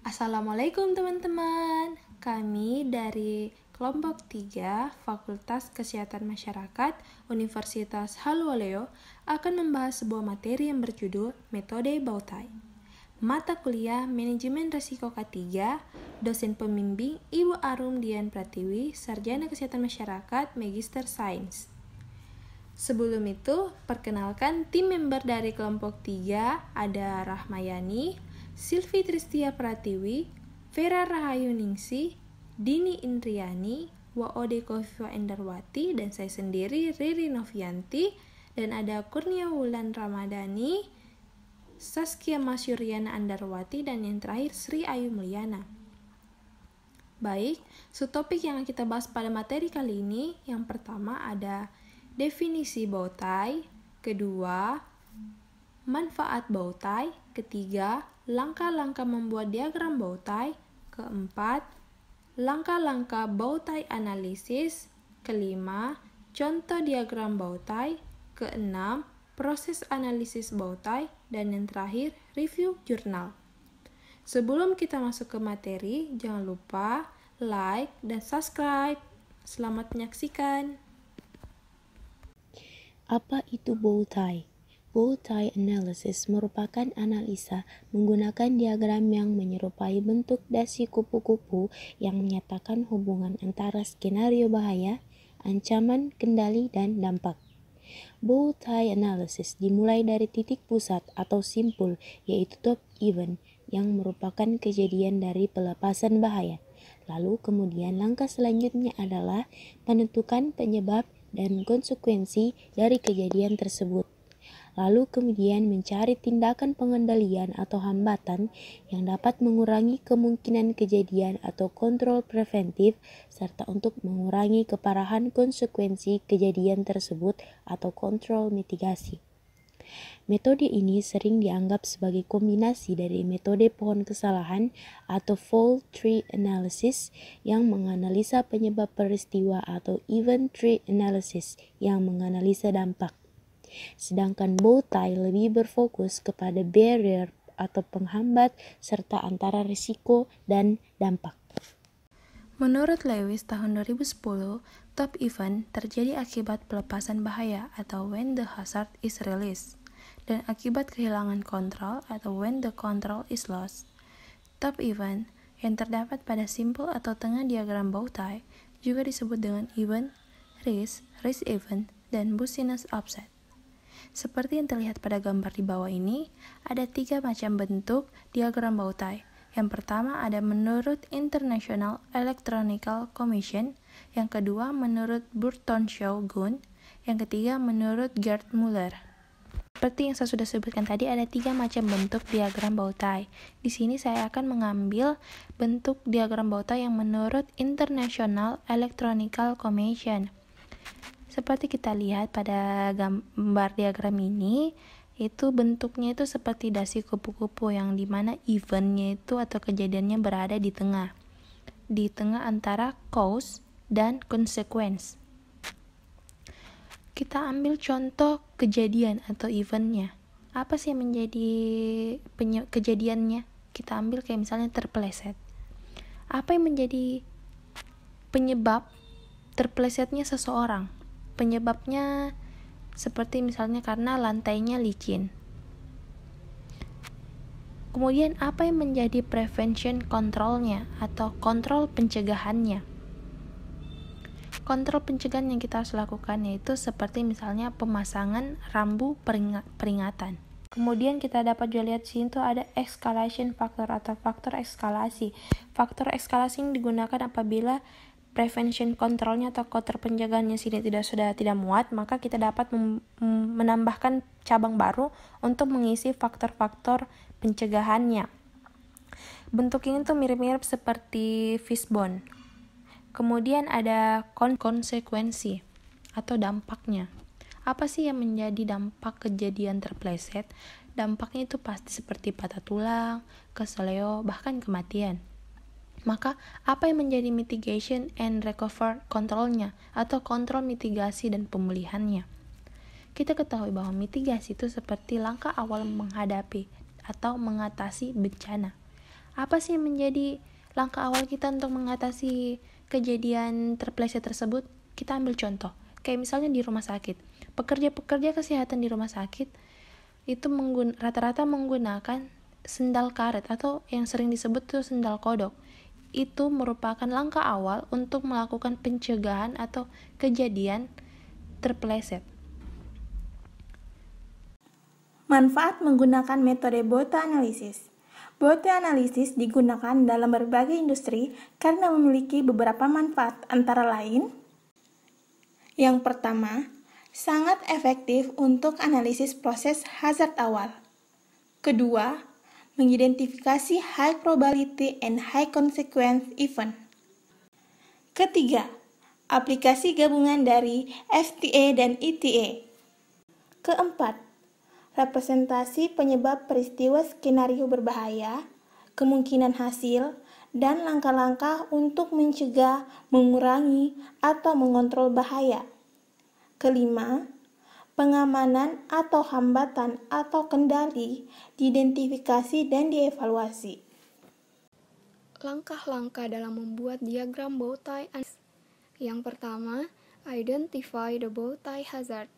Assalamualaikum teman-teman. Kami dari kelompok 3 Fakultas Kesehatan Masyarakat Universitas Haluoleo akan membahas sebuah materi yang berjudul Metode Bautai. Mata kuliah Manajemen Resiko K3, dosen pembimbing Ibu Arum Dian Pratiwi, Sarjana Kesehatan Masyarakat, Magister Sains. Sebelum itu, perkenalkan tim member dari kelompok 3 ada Rahmayani, Silvi Tristia Pratiwi, Vera Rahayu Ningsi, Dini Indriani, Waode Kofifa Endarwati, dan saya sendiri Riri Novianti, dan ada Kurnia Wulan Ramadhani, Saskia Masyuriana Andarwati, dan yang terakhir Sri Ayu Mulyana. Baik, subtopik yang kita bahas pada materi kali ini, yang pertama ada definisi bowtie, kedua, manfaat bowtie, ketiga, langkah-langkah membuat diagram bowtie, keempat, langkah-langkah bowtie analisis, kelima, contoh diagram bowtie, keenam, proses analisis bowtie, dan yang terakhir, review jurnal. Sebelum kita masuk ke materi, jangan lupa like dan subscribe. Selamat menyaksikan. Apa itu bow Bow tie analysis merupakan analisa menggunakan diagram yang menyerupai bentuk dasi kupu-kupu yang menyatakan hubungan antara skenario bahaya, ancaman, kendali, dan dampak. Bow tie analysis dimulai dari titik pusat atau simpul yaitu top event yang merupakan kejadian dari pelepasan bahaya. Lalu kemudian langkah selanjutnya adalah menentukan penyebab dan konsekuensi dari kejadian tersebut. Lalu kemudian mencari tindakan pengendalian atau hambatan yang dapat mengurangi kemungkinan kejadian atau kontrol preventif serta untuk mengurangi keparahan konsekuensi kejadian tersebut atau kontrol mitigasi. Metode ini sering dianggap sebagai kombinasi dari metode pohon kesalahan atau fault tree analysis yang menganalisa penyebab peristiwa atau event tree analysis yang menganalisa dampak. Sedangkan bow tie lebih berfokus kepada barrier atau penghambat serta antara risiko dan dampak. Menurut Lewis tahun 2010, top event terjadi akibat pelepasan bahaya atau when the hazard is released dan akibat kehilangan kontrol atau when the control is lost. Top event yang terdapat pada simpul atau tengah diagram bowtie juga disebut dengan event, risk, risk event, dan bussiness offset. Seperti yang terlihat pada gambar di bawah ini, ada tiga macam bentuk diagram bowtie. Yang pertama ada menurut International Electronical Commission, yang kedua menurut Burton Shaw Gun, yang ketiga menurut Gerd Muller. Seperti yang saya sudah sebutkan tadi, ada tiga macam bentuk diagram bowtie. Di sini saya akan mengambil bentuk diagram bowtie yang menurut International Electronical Commission. Seperti kita lihat pada gambar diagram ini, itu bentuknya itu seperti dasi kupu-kupu yang di mana eventnya itu atau kejadiannya berada di tengah. Di tengah antara cause dan consequence. Kita ambil contoh kejadian atau eventnya. Apa sih yang menjadi kejadiannya? Kita ambil kayak misalnya terpeleset apa yang menjadi penyebab terpelesetnya seseorang penyebabnya seperti misalnya karena lantainya licin kemudian apa yang menjadi prevention controlnya atau kontrol pencegahannya kontrol pencegahan yang kita harus lakukan yaitu seperti misalnya pemasangan rambu peringatan. Kemudian kita dapat juga lihat sini tuh ada escalation factor atau faktor eskalasi. Faktor eskalasi ini digunakan apabila prevention controlnya atau kontrol pencegahannya sini tidak sudah tidak muat, maka kita dapat menambahkan cabang baru untuk mengisi faktor-faktor pencegahannya. Bentuk ini tuh mirip-mirip seperti fishbone. Kemudian ada kon konsekuensi atau dampaknya. Apa sih yang menjadi dampak kejadian terpleset? Dampaknya itu pasti seperti patah tulang, keseleo, bahkan kematian. Maka, apa yang menjadi mitigation and recover kontrolnya atau kontrol mitigasi dan pemulihannya? Kita ketahui bahwa mitigasi itu seperti langkah awal menghadapi atau mengatasi bencana. Apa sih yang menjadi langkah awal kita untuk mengatasi kejadian terpleset tersebut? Kita ambil contoh, kayak misalnya di rumah sakit. Pekerja-pekerja kesehatan di rumah sakit itu menggun rata-rata menggunakan sendal karet atau yang sering disebut tuh sendal kodok. Itu merupakan langkah awal untuk melakukan pencegahan atau kejadian terpleset. Manfaat menggunakan metode boto analisis. Boto analisis digunakan dalam berbagai industri karena memiliki beberapa manfaat antara lain yang pertama, sangat efektif untuk analisis proses hazard awal. Kedua, mengidentifikasi high probability and high consequence event. Ketiga, aplikasi gabungan dari FTA dan ETA. Keempat, representasi penyebab peristiwa skenario berbahaya, kemungkinan hasil, dan langkah-langkah untuk mencegah, mengurangi, atau mengontrol bahaya. Kelima, pengamanan atau hambatan atau kendali diidentifikasi dan dievaluasi. Langkah-langkah dalam membuat diagram bowtie Yang pertama, identify the bowtie hazard.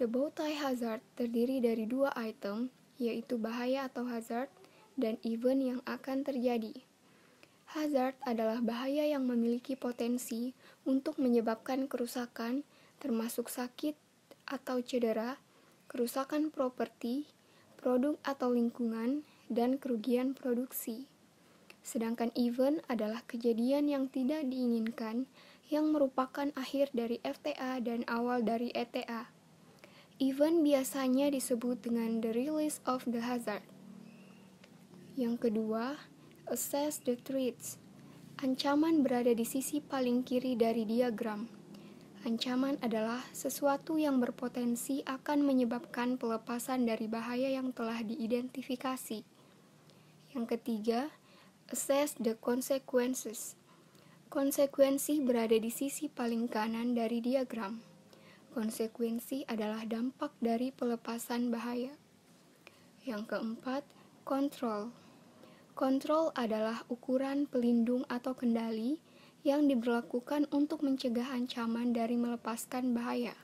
The bowtie hazard terdiri dari dua item, yaitu bahaya atau hazard dan event yang akan terjadi. Hazard adalah bahaya yang memiliki potensi untuk menyebabkan kerusakan, termasuk sakit atau cedera, kerusakan properti, produk atau lingkungan, dan kerugian produksi. Sedangkan event adalah kejadian yang tidak diinginkan yang merupakan akhir dari FTA dan awal dari ETA. Event biasanya disebut dengan the release of the hazard. Yang kedua, Assess the threats. Ancaman berada di sisi paling kiri dari diagram. Ancaman adalah sesuatu yang berpotensi akan menyebabkan pelepasan dari bahaya yang telah diidentifikasi. Yang ketiga, assess the consequences. Konsekuensi berada di sisi paling kanan dari diagram. Konsekuensi adalah dampak dari pelepasan bahaya. Yang keempat, control. Kontrol adalah ukuran pelindung atau kendali yang diberlakukan untuk mencegah ancaman dari melepaskan bahaya.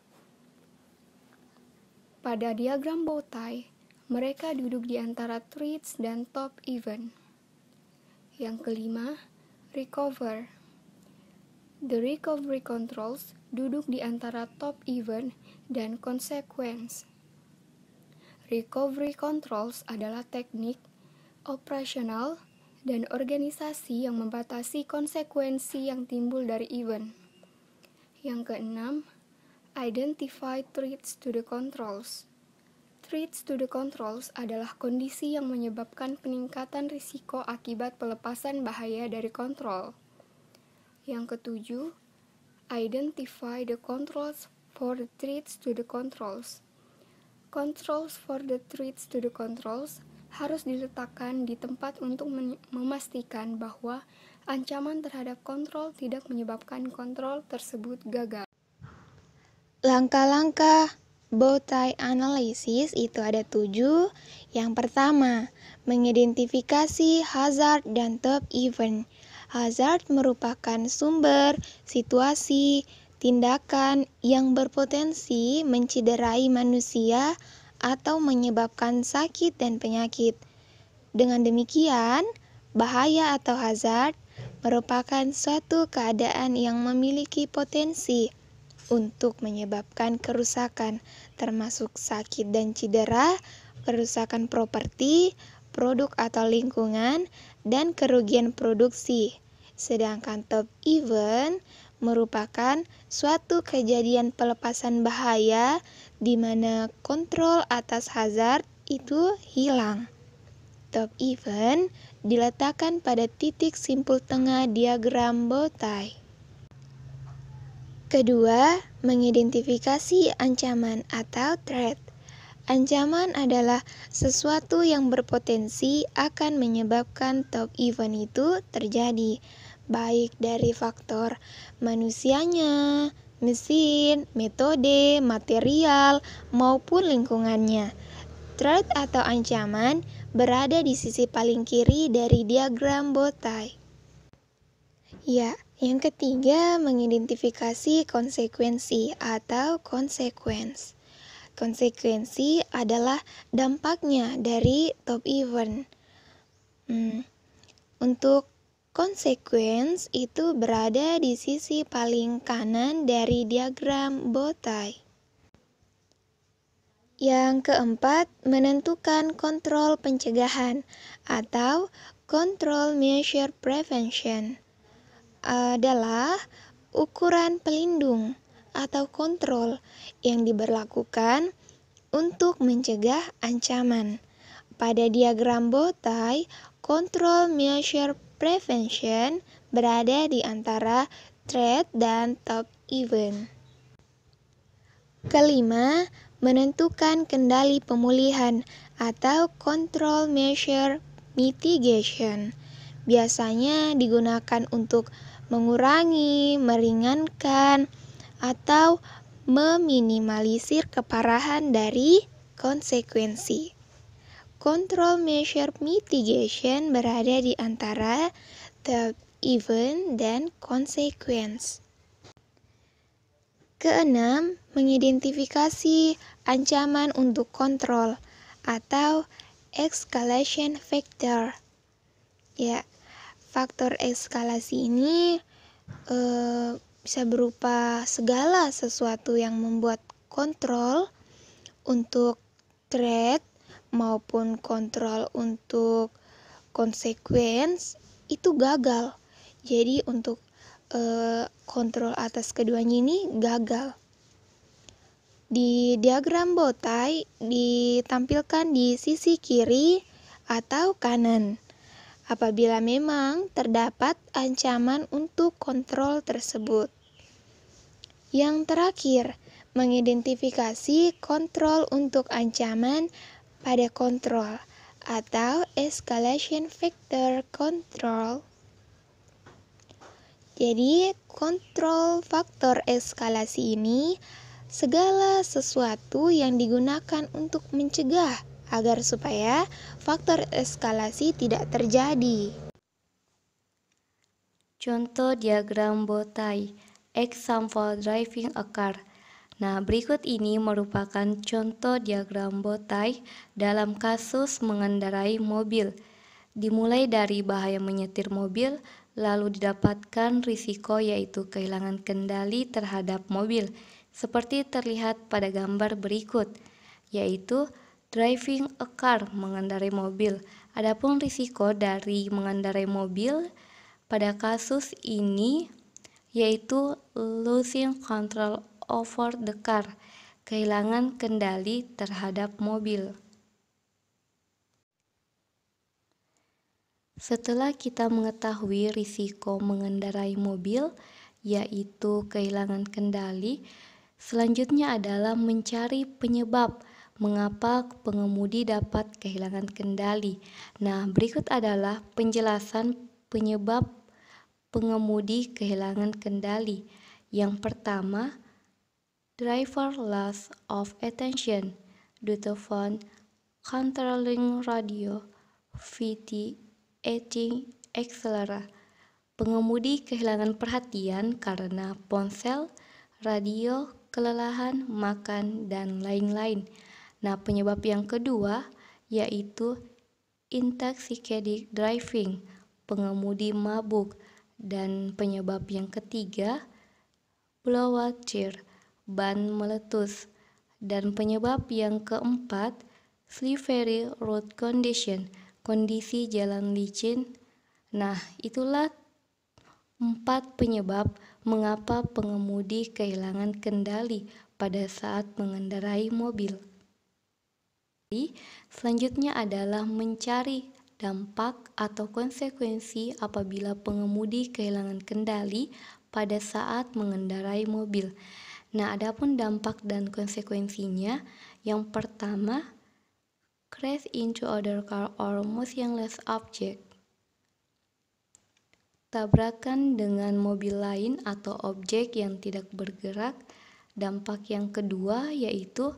Pada diagram bowtie, mereka duduk di antara threats dan top event. Yang kelima, recover. The recovery controls duduk di antara top event dan consequence. Recovery controls adalah teknik operasional, dan organisasi yang membatasi konsekuensi yang timbul dari event. Yang keenam, identify threats to the controls. Threats to the controls adalah kondisi yang menyebabkan peningkatan risiko akibat pelepasan bahaya dari kontrol. Yang ketujuh, identify the controls for the threats to the controls. Controls for the threats to the controls harus diletakkan di tempat untuk memastikan bahwa ancaman terhadap kontrol tidak menyebabkan kontrol tersebut gagal. Langkah-langkah bowtie analysis itu ada tujuh. Yang pertama, mengidentifikasi hazard dan top event. Hazard merupakan sumber, situasi, tindakan yang berpotensi menciderai manusia atau menyebabkan sakit dan penyakit. Dengan demikian, bahaya atau hazard merupakan suatu keadaan yang memiliki potensi untuk menyebabkan kerusakan, termasuk sakit dan cedera, kerusakan properti, produk atau lingkungan, dan kerugian produksi. Sedangkan top event merupakan suatu kejadian pelepasan bahaya di mana kontrol atas hazard itu hilang. Top event diletakkan pada titik simpul tengah diagram bowtie. Kedua, mengidentifikasi ancaman atau threat. Ancaman adalah sesuatu yang berpotensi akan menyebabkan top event itu terjadi, baik dari faktor manusianya, mesin, metode, material, maupun lingkungannya. Threat atau ancaman berada di sisi paling kiri dari diagram bow tie. Ya, yang ketiga mengidentifikasi konsekuensi atau consequence. Konsekuensi adalah dampaknya dari top event. Hmm. Untuk consequence itu berada di sisi paling kanan dari diagram bow tie. Yang keempat, menentukan kontrol pencegahan atau control measure prevention adalah ukuran pelindung atau kontrol yang diberlakukan untuk mencegah ancaman. Pada diagram bow tie, control measure prevention berada di antara threat dan top event. Kelima, menentukan kendali pemulihan atau control measure mitigation. Biasanya digunakan untuk mengurangi, meringankan, atau meminimalisir keparahan dari konsekuensi. Control measure mitigation berada di antara the event dan consequence. Keenam, mengidentifikasi ancaman untuk kontrol atau escalation factor. Ya, faktor eskalasi ini eh, bisa berupa segala sesuatu yang membuat kontrol untuk threat maupun kontrol untuk konsekuens itu gagal. Jadi untuk eh, kontrol atas keduanya ini gagal. Di diagram bow tie ditampilkan di sisi kiri atau kanan. Apabila memang terdapat ancaman untuk kontrol tersebut. Yang terakhir, mengidentifikasi kontrol untuk ancaman pada kontrol atau escalation factor control jadi, kontrol faktor eskalasi ini segala sesuatu yang digunakan untuk mencegah agar supaya faktor eskalasi tidak terjadi. Contoh diagram bow tie, example driving a car. Nah, berikut ini merupakan contoh diagram bow tie dalam kasus mengendarai mobil. Dimulai dari bahaya menyetir mobil, lalu didapatkan risiko yaitu kehilangan kendali terhadap mobil, seperti terlihat pada gambar berikut, yaitu driving a car, mengendarai mobil. Adapun risiko dari mengendarai mobil pada kasus ini yaitu losing control over the car, kehilangan kendali terhadap mobil. Setelah kita mengetahui risiko mengendarai mobil, yaitu kehilangan kendali, selanjutnya adalah mencari penyebab mengapa pengemudi dapat kehilangan kendali. Nah, berikut adalah penjelasan penyebab pengemudi kehilangan kendali. Yang pertama, driver loss of attention due to phone controlling radio, VT, Aging Accelera. Pengemudi kehilangan perhatian karena ponsel, radio, kelelahan, makan, dan lain-lain. Nah, penyebab yang kedua yaitu intoxicated driving, pengemudi mabuk. Dan penyebab yang ketiga, blowout tire, ban meletus. Dan penyebab yang keempat, slippery road condition, kondisi jalan licin. Nah, itulah empat penyebab mengapa pengemudi kehilangan kendali pada saat mengendarai mobil. Selanjutnya adalah mencari dampak atau konsekuensi apabila pengemudi kehilangan kendali pada saat mengendarai mobil. Nah, adapun dampak dan konsekuensinya, yang pertama crash into other car or motionless object. Tabrakan dengan mobil lain atau objek yang tidak bergerak. Dampak yang kedua yaitu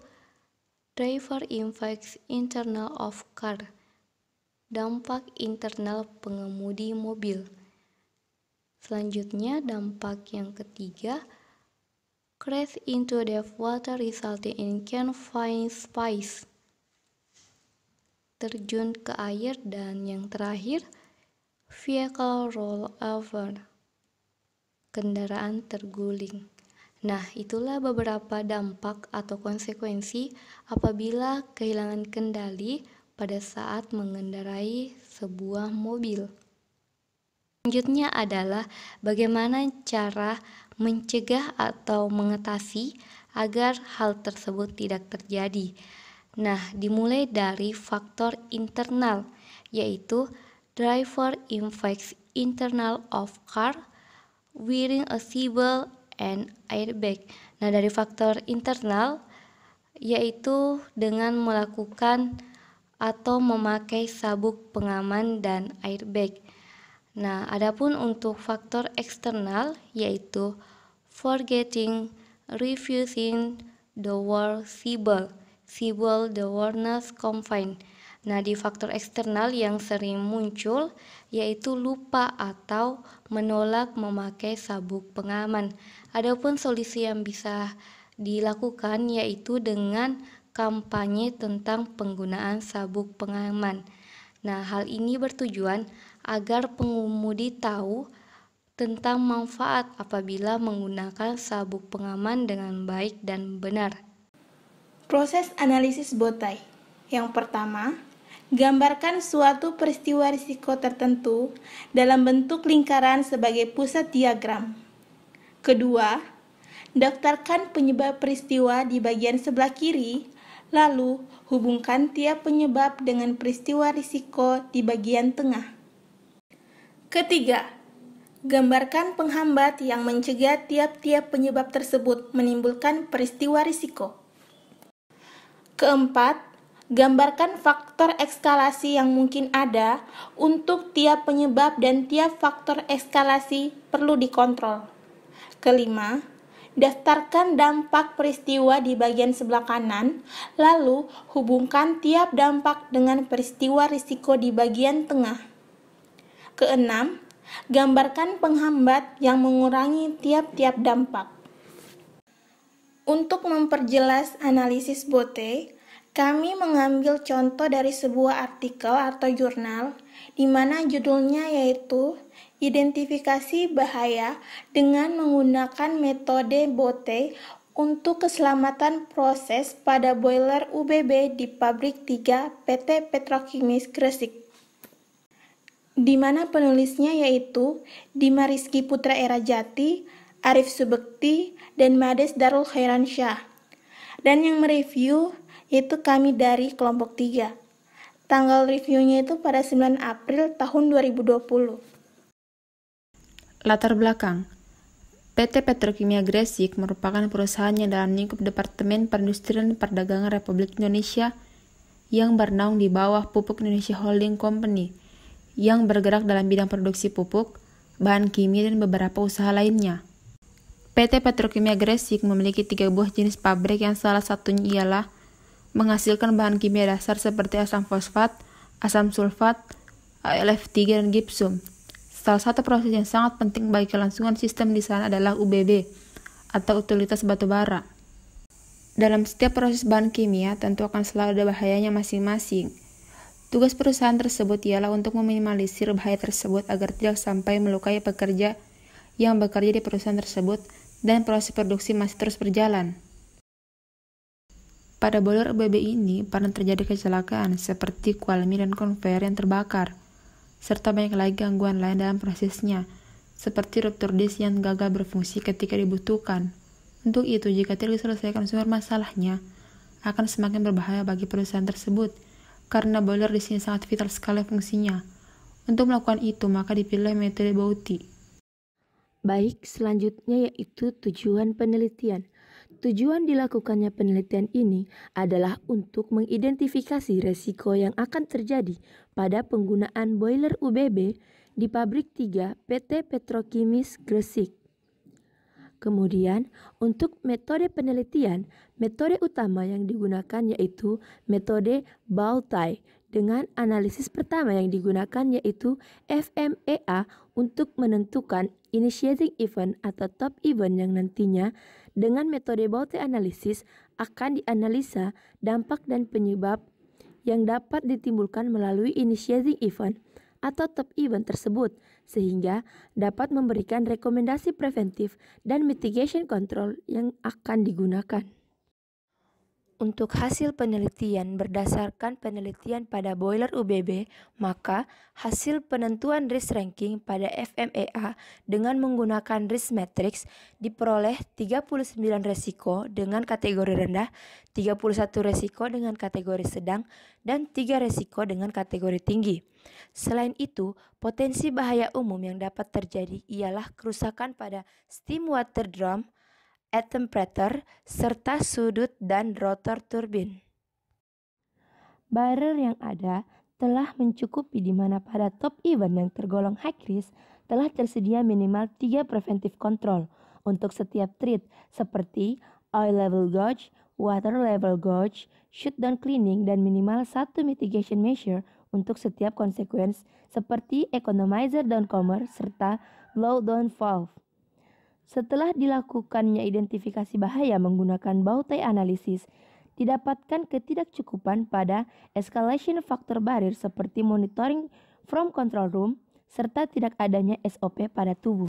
driver infects internal of car. dampak internal pengemudi mobil. Selanjutnya, dampak yang ketiga, crash into deep water resulting in confined space. Terjun ke air dan yang terakhir, vehicle roll over. Kendaraan terguling. Nah, itulah beberapa dampak atau konsekuensi apabila kehilangan kendali pada saat mengendarai sebuah mobil. Selanjutnya adalah bagaimana cara mencegah atau mengatasi agar hal tersebut tidak terjadi. Nah, dimulai dari faktor internal, yaitu driver impacts internal of car, wearing a seatbelt and airbag. Nah, dari faktor internal yaitu dengan melakukan atau memakai sabuk pengaman dan airbag. Nah, adapun untuk faktor eksternal yaitu forgetting, refusing the word sible, sible the wordness confine. Nah, di faktor eksternal yang sering muncul yaitu lupa atau menolak memakai sabuk pengaman. Adapun solusi yang bisa dilakukan yaitu dengan kampanye tentang penggunaan sabuk pengaman. Nah, hal ini bertujuan agar pengemudi tahu tentang manfaat apabila menggunakan sabuk pengaman dengan baik dan benar. Proses analisis botai. Yang pertama, Gambarkan suatu peristiwa risiko tertentu dalam bentuk lingkaran sebagai pusat diagram. Kedua, daftarkan penyebab peristiwa di bagian sebelah kiri, lalu hubungkan tiap penyebab dengan peristiwa risiko di bagian tengah. Ketiga, gambarkan penghambat yang mencegah tiap-tiap penyebab tersebut menimbulkan peristiwa risiko. Keempat, Gambarkan faktor eskalasi yang mungkin ada untuk tiap penyebab dan tiap faktor eskalasi perlu dikontrol. Kelima, daftarkan dampak peristiwa di bagian sebelah kanan, lalu hubungkan tiap dampak dengan peristiwa risiko di bagian tengah. Keenam, gambarkan penghambat yang mengurangi tiap-tiap dampak. Untuk memperjelas analisis bote, kami mengambil contoh dari sebuah artikel atau jurnal di mana judulnya yaitu Identifikasi bahaya dengan menggunakan metode BOTE untuk keselamatan proses pada boiler UBB di Pabrik 3 PT Petrokimis Gresik. Di mana penulisnya yaitu Dima Rizky Putra Era Jati, Arif Subekti, dan Mades Darul Khairan Syah. Dan yang mereview itu kami dari kelompok 3. Tanggal reviewnya itu pada 9 April tahun 2020. Latar belakang PT Petrokimia Gresik merupakan perusahaan yang dalam lingkup Departemen Perindustrian Perdagangan Republik Indonesia yang bernaung di bawah Pupuk Indonesia Holding Company yang bergerak dalam bidang produksi pupuk, bahan kimia, dan beberapa usaha lainnya. PT Petrokimia Gresik memiliki tiga buah jenis pabrik yang salah satunya ialah menghasilkan bahan kimia dasar seperti asam fosfat, asam sulfat, ALF3 dan gipsum. Salah satu proses yang sangat penting bagi kelangsungan sistem di sana adalah UBB atau utilitas batu bara. Dalam setiap proses bahan kimia tentu akan selalu ada bahayanya masing-masing. Tugas perusahaan tersebut ialah untuk meminimalisir bahaya tersebut agar tidak sampai melukai pekerja yang bekerja di perusahaan tersebut dan proses produksi masih terus berjalan. Pada boiler BB ini pernah terjadi kecelakaan seperti kualmi dan konveyor yang terbakar, serta banyak lagi gangguan lain dalam prosesnya, seperti ruptur disk yang gagal berfungsi ketika dibutuhkan. Untuk itu, jika tidak diselesaikan sumber masalahnya, akan semakin berbahaya bagi perusahaan tersebut, karena boiler di sini sangat vital sekali fungsinya. Untuk melakukan itu, maka dipilih metode Bouty. Baik, selanjutnya yaitu tujuan penelitian. Tujuan dilakukannya penelitian ini adalah untuk mengidentifikasi resiko yang akan terjadi pada penggunaan boiler UBB di pabrik 3 PT Petrokimis Gresik. Kemudian, untuk metode penelitian, metode utama yang digunakan yaitu metode Bautai, dengan analisis pertama yang digunakan yaitu FMEA untuk menentukan initiating event atau top event yang nantinya dengan metode Bolte analisis akan dianalisa dampak dan penyebab yang dapat ditimbulkan melalui initiating event atau top event tersebut sehingga dapat memberikan rekomendasi preventif dan mitigation control yang akan digunakan. Untuk hasil penelitian berdasarkan penelitian pada boiler UBB, maka hasil penentuan risk ranking pada FMEA dengan menggunakan risk matrix diperoleh 39 resiko dengan kategori rendah, 31 resiko dengan kategori sedang, dan 3 resiko dengan kategori tinggi. Selain itu, potensi bahaya umum yang dapat terjadi ialah kerusakan pada steam water drum, attemprator, serta sudut dan rotor turbin. Barrel yang ada telah mencukupi di mana pada top event yang tergolong high risk telah tersedia minimal 3 preventive control untuk setiap treat seperti oil level gauge, water level gauge, shutdown cleaning, dan minimal satu mitigation measure untuk setiap konsekuens seperti economizer downcomer serta blow down valve. Setelah dilakukannya identifikasi bahaya menggunakan bautai analisis, didapatkan ketidakcukupan pada escalation factor barrier seperti monitoring from control room serta tidak adanya SOP pada tubuh.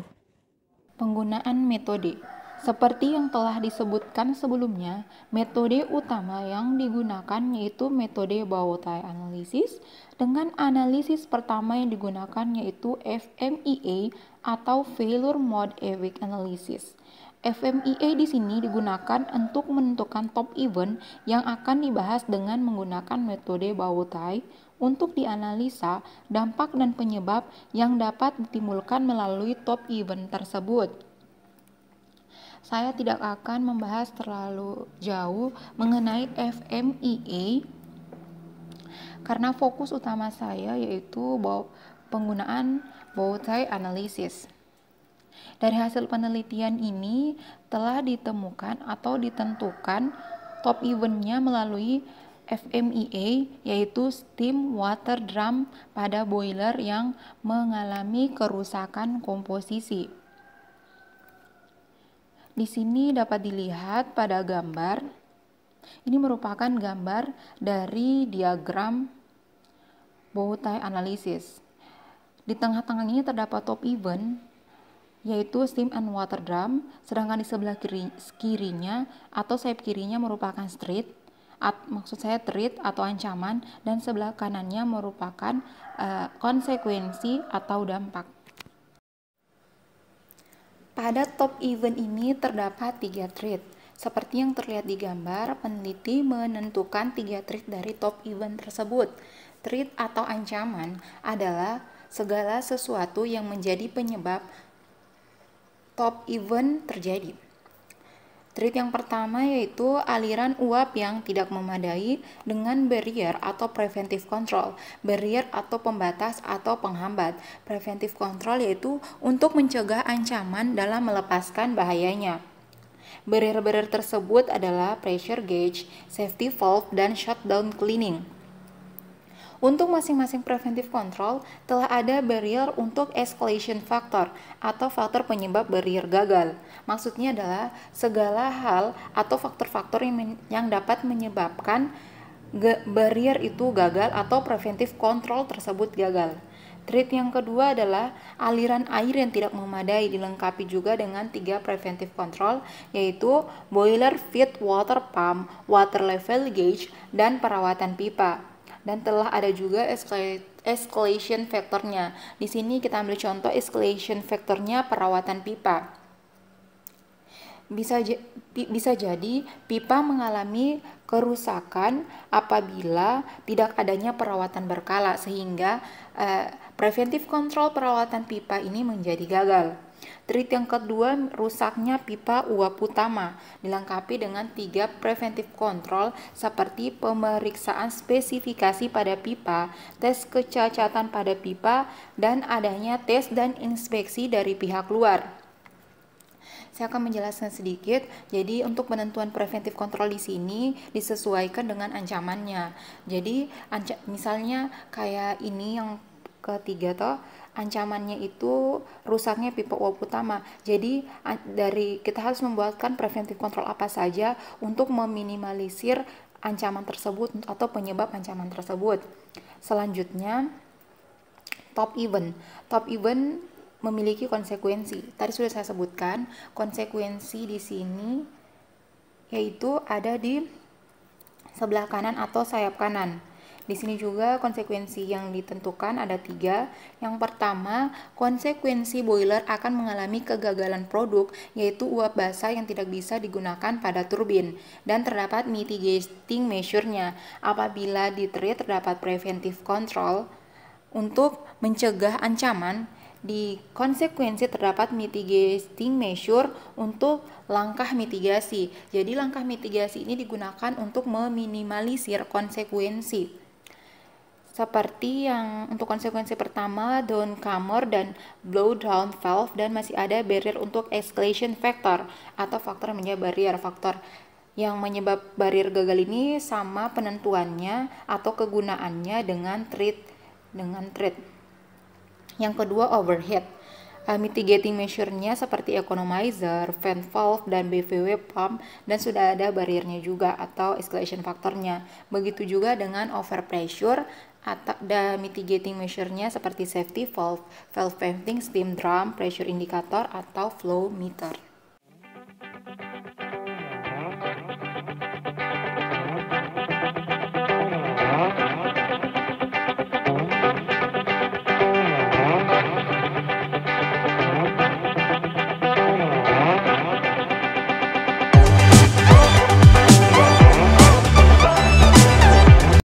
Penggunaan metode seperti yang telah disebutkan sebelumnya, metode utama yang digunakan yaitu metode Bowtie Analysis dengan analisis pertama yang digunakan yaitu FMEA atau Failure Mode Evict Analysis. FMEA di sini digunakan untuk menentukan top event yang akan dibahas dengan menggunakan metode Bowtie untuk dianalisa dampak dan penyebab yang dapat ditimbulkan melalui top event tersebut saya tidak akan membahas terlalu jauh mengenai FMEA karena fokus utama saya yaitu penggunaan Bowtie Analysis. Dari hasil penelitian ini telah ditemukan atau ditentukan top eventnya melalui FMEA yaitu steam water drum pada boiler yang mengalami kerusakan komposisi. Di sini dapat dilihat pada gambar. Ini merupakan gambar dari diagram bowtie analysis. Di tengah-tengahnya terdapat top event yaitu steam and water drum, sedangkan di sebelah kiri, kirinya atau sayap kirinya merupakan street, at, maksud saya treat atau ancaman, dan sebelah kanannya merupakan uh, konsekuensi atau dampak. Pada top event ini terdapat tiga treat. Seperti yang terlihat di gambar, peneliti menentukan tiga treat dari top event tersebut. Treat atau ancaman adalah segala sesuatu yang menjadi penyebab top event terjadi. Treat yang pertama yaitu aliran uap yang tidak memadai dengan barrier atau preventive control. Barrier atau pembatas atau penghambat. Preventive control yaitu untuk mencegah ancaman dalam melepaskan bahayanya. Barrier-barrier tersebut adalah pressure gauge, safety valve, dan shutdown cleaning. Untuk masing-masing preventive control, telah ada barrier untuk escalation factor atau faktor penyebab barrier gagal. Maksudnya adalah segala hal atau faktor-faktor yang, yang dapat menyebabkan barrier itu gagal atau preventive control tersebut gagal. Treat yang kedua adalah aliran air yang tidak memadai dilengkapi juga dengan tiga preventive control yaitu boiler feed water pump, water level gauge, dan perawatan pipa dan telah ada juga escalation faktornya. Di sini kita ambil contoh escalation faktornya perawatan pipa. Bisa bisa jadi pipa mengalami kerusakan apabila tidak adanya perawatan berkala sehingga uh, preventive control perawatan pipa ini menjadi gagal. Treat yang kedua, rusaknya pipa uap utama, dilengkapi dengan tiga preventive control seperti pemeriksaan spesifikasi pada pipa, tes kecacatan pada pipa, dan adanya tes dan inspeksi dari pihak luar. Saya akan menjelaskan sedikit. Jadi untuk penentuan preventif kontrol di sini disesuaikan dengan ancamannya. Jadi anca misalnya kayak ini yang ketiga toh ancamannya itu rusaknya pipa uap utama. Jadi dari kita harus membuatkan preventif kontrol apa saja untuk meminimalisir ancaman tersebut atau penyebab ancaman tersebut. Selanjutnya top event. Top event memiliki konsekuensi. Tadi sudah saya sebutkan konsekuensi di sini yaitu ada di sebelah kanan atau sayap kanan. Di sini juga konsekuensi yang ditentukan ada tiga. Yang pertama, konsekuensi boiler akan mengalami kegagalan produk, yaitu uap basah yang tidak bisa digunakan pada turbin. Dan terdapat mitigating measure-nya. Apabila di trade terdapat preventive control untuk mencegah ancaman, di konsekuensi terdapat mitigating measure untuk langkah mitigasi. Jadi langkah mitigasi ini digunakan untuk meminimalisir konsekuensi seperti yang untuk konsekuensi pertama down comer dan blow down valve dan masih ada barrier untuk escalation factor atau faktor menyebab barrier. Faktor yang menyebab barrier gagal ini sama penentuannya atau kegunaannya dengan treat dengan treat. Yang kedua overhead uh, mitigating measure-nya seperti economizer, vent valve, dan BVW pump dan sudah ada barriernya juga atau escalation faktornya. Begitu juga dengan overpressure atau dan mitigating measure-nya seperti safety valve, valve venting, steam drum, pressure indicator atau flow meter.